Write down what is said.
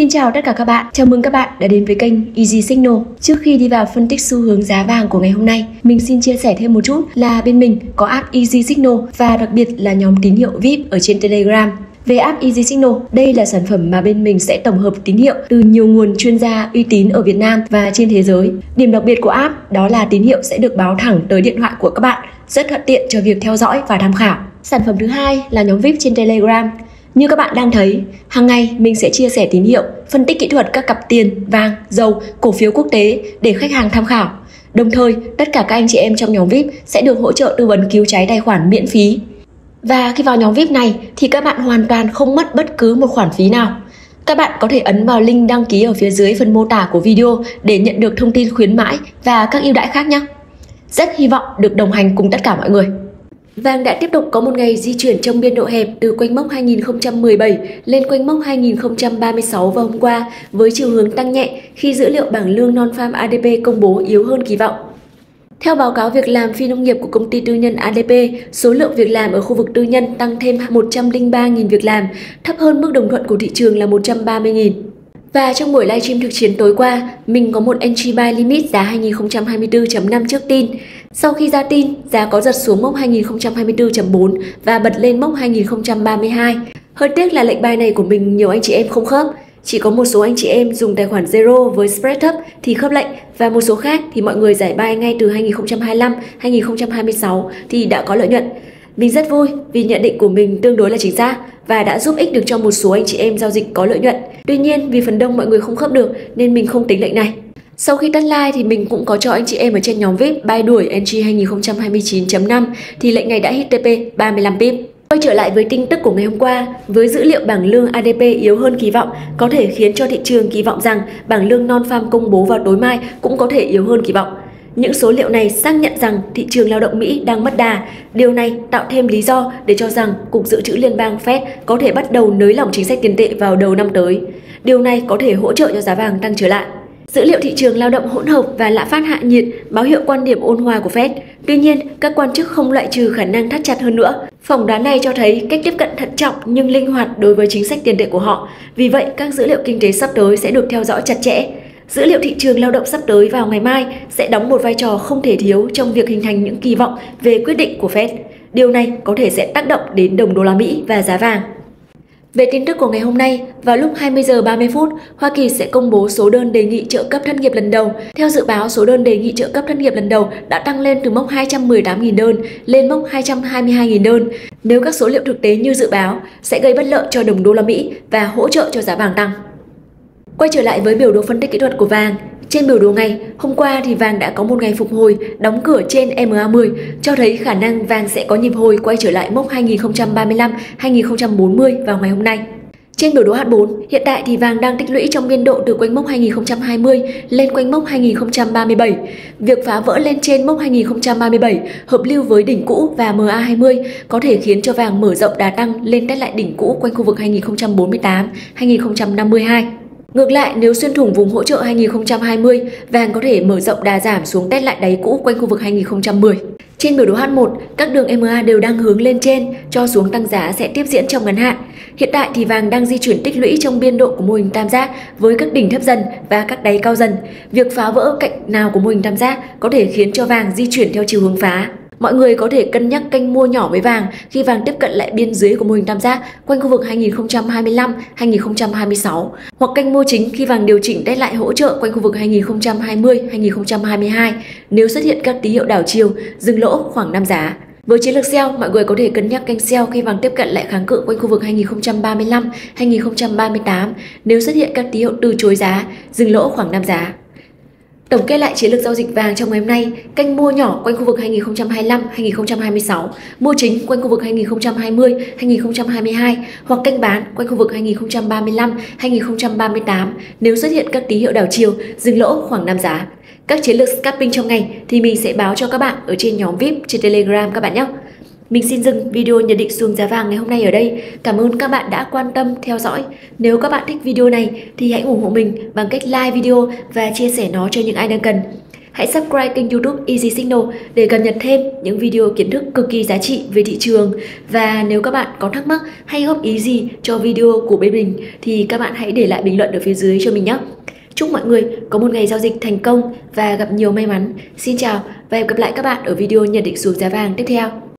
Xin chào tất cả các bạn, chào mừng các bạn đã đến với kênh Easy Signal. Trước khi đi vào phân tích xu hướng giá vàng của ngày hôm nay, mình xin chia sẻ thêm một chút là bên mình có app Easy Signal và đặc biệt là nhóm tín hiệu VIP ở trên Telegram. Về app Easy Signal, đây là sản phẩm mà bên mình sẽ tổng hợp tín hiệu từ nhiều nguồn chuyên gia uy tín ở Việt Nam và trên thế giới. Điểm đặc biệt của app đó là tín hiệu sẽ được báo thẳng tới điện thoại của các bạn, rất thuận tiện cho việc theo dõi và tham khảo. Sản phẩm thứ hai là nhóm VIP trên Telegram. Như các bạn đang thấy, hàng ngày mình sẽ chia sẻ tín hiệu, phân tích kỹ thuật các cặp tiền, vàng, dầu, cổ phiếu quốc tế để khách hàng tham khảo. Đồng thời, tất cả các anh chị em trong nhóm VIP sẽ được hỗ trợ tư vấn cứu cháy tài khoản miễn phí. Và khi vào nhóm VIP này thì các bạn hoàn toàn không mất bất cứ một khoản phí nào. Các bạn có thể ấn vào link đăng ký ở phía dưới phần mô tả của video để nhận được thông tin khuyến mãi và các ưu đãi khác nhé. Rất hy vọng được đồng hành cùng tất cả mọi người. Vàng đã tiếp tục có một ngày di chuyển trong biên độ hẹp từ quanh mốc 2017 lên quanh mốc 2036 vào hôm qua với chiều hướng tăng nhẹ khi dữ liệu bảng lương non-farm ADP công bố yếu hơn kỳ vọng. Theo báo cáo việc làm phi nông nghiệp của công ty tư nhân ADP, số lượng việc làm ở khu vực tư nhân tăng thêm 103.000 việc làm, thấp hơn mức đồng thuận của thị trường là 130.000. Và trong buổi livestream thực chiến tối qua, mình có một entry buy limit giá 2024.5 trước tin. Sau khi ra tin, giá có giật xuống mốc 2024.4 và bật lên mốc 2032. Hơi tiếc là lệnh bài này của mình nhiều anh chị em không khớp. Chỉ có một số anh chị em dùng tài khoản Zero với spread thấp thì khớp lệnh và một số khác thì mọi người giải bài ngay từ 2025, 2026 thì đã có lợi nhuận. Mình rất vui vì nhận định của mình tương đối là chính xác và đã giúp ích được cho một số anh chị em giao dịch có lợi nhuận. Tuy nhiên vì phần đông mọi người không khớp được nên mình không tính lệnh này. Sau khi tắt like thì mình cũng có cho anh chị em ở trên nhóm VIP bay đuổi NG 2029.5 thì lệnh này đã hit TP 35 pip. Quay trở lại với tin tức của ngày hôm qua, với dữ liệu bảng lương ADP yếu hơn kỳ vọng có thể khiến cho thị trường kỳ vọng rằng bảng lương non-farm công bố vào tối mai cũng có thể yếu hơn kỳ vọng. Những số liệu này xác nhận rằng thị trường lao động Mỹ đang mất đà. Điều này tạo thêm lý do để cho rằng Cục Dự trữ Liên bang Fed có thể bắt đầu nới lỏng chính sách tiền tệ vào đầu năm tới. Điều này có thể hỗ trợ cho giá vàng tăng trở lại. Dữ liệu thị trường lao động hỗn hợp và lạm phát hạ nhiệt báo hiệu quan điểm ôn hòa của Fed. Tuy nhiên, các quan chức không loại trừ khả năng thắt chặt hơn nữa. Phỏng đoán này cho thấy cách tiếp cận thận trọng nhưng linh hoạt đối với chính sách tiền tệ của họ. Vì vậy, các dữ liệu kinh tế sắp tới sẽ được theo dõi chặt chẽ. Dữ liệu thị trường lao động sắp tới vào ngày mai sẽ đóng một vai trò không thể thiếu trong việc hình thành những kỳ vọng về quyết định của Fed. Điều này có thể sẽ tác động đến đồng đô la Mỹ và giá vàng. Về tin tức của ngày hôm nay, vào lúc 20 giờ 30 phút, Hoa Kỳ sẽ công bố số đơn đề nghị trợ cấp thất nghiệp lần đầu. Theo dự báo, số đơn đề nghị trợ cấp thất nghiệp lần đầu đã tăng lên từ mốc 218.000 đơn lên mốc 222.000 đơn. Nếu các số liệu thực tế như dự báo, sẽ gây bất lợi cho đồng đô la Mỹ và hỗ trợ cho giá vàng tăng. Quay trở lại với biểu đồ phân tích kỹ thuật của vàng, trên biểu đồ ngày, hôm qua thì vàng đã có một ngày phục hồi, đóng cửa trên MA10, cho thấy khả năng vàng sẽ có nhịp hồi quay trở lại mốc 2035-2040 vào ngày hôm nay. Trên biểu đồ H4, hiện tại thì vàng đang tích lũy trong biên độ từ quanh mốc 2020 lên quanh mốc 2037. Việc phá vỡ lên trên mốc 2037 hợp lưu với đỉnh cũ và MA20 có thể khiến cho vàng mở rộng đà tăng lên test lại đỉnh cũ quanh khu vực 2048-2052. Ngược lại, nếu xuyên thủng vùng hỗ trợ 2020, vàng có thể mở rộng đà giảm xuống test lại đáy cũ quanh khu vực 2010. Trên biểu đồ H1, các đường MA đều đang hướng lên trên, cho xuống tăng giá sẽ tiếp diễn trong ngắn hạn. Hiện tại thì vàng đang di chuyển tích lũy trong biên độ của mô hình tam giác với các đỉnh thấp dần và các đáy cao dần. Việc phá vỡ cạnh nào của mô hình tam giác có thể khiến cho vàng di chuyển theo chiều hướng phá. Mọi người có thể cân nhắc kênh mua nhỏ với vàng khi vàng tiếp cận lại biên dưới của mô hình tam giác quanh khu vực 2025-2026 hoặc kênh mua chính khi vàng điều chỉnh test lại hỗ trợ quanh khu vực 2020-2022 nếu xuất hiện các tín hiệu đảo chiều, dừng lỗ khoảng 5 giá. Với chiến lược sell, mọi người có thể cân nhắc kênh sell khi vàng tiếp cận lại kháng cự quanh khu vực 2035-2038 nếu xuất hiện các tín hiệu từ chối giá, dừng lỗ khoảng 5 giá. Tổng kết lại chiến lược giao dịch vàng trong ngày hôm nay, kênh mua nhỏ quanh khu vực 2025-2026, mua chính quanh khu vực 2020-2022 hoặc kênh bán quanh khu vực 2035-2038 nếu xuất hiện các tín hiệu đảo chiều, dừng lỗ khoảng 5 giá. Các chiến lược scalping trong ngày thì mình sẽ báo cho các bạn ở trên nhóm VIP trên Telegram các bạn nhé. Mình xin dừng video nhận định xuống giá vàng ngày hôm nay ở đây. Cảm ơn các bạn đã quan tâm, theo dõi. Nếu các bạn thích video này thì hãy ủng hộ mình bằng cách like video và chia sẻ nó cho những ai đang cần. hãy subscribe kênh youtube Easy Signal để cập nhật thêm những video kiến thức cực kỳ giá trị về thị trường. Và nếu các bạn có thắc mắc hay góp ý gì cho video của bên mình thì các bạn hãy để lại bình luận ở phía dưới cho mình nhé. Chúc mọi người có một ngày giao dịch thành công và gặp nhiều may mắn. Xin chào và hẹn gặp lại các bạn ở video nhận định xuống giá vàng tiếp theo.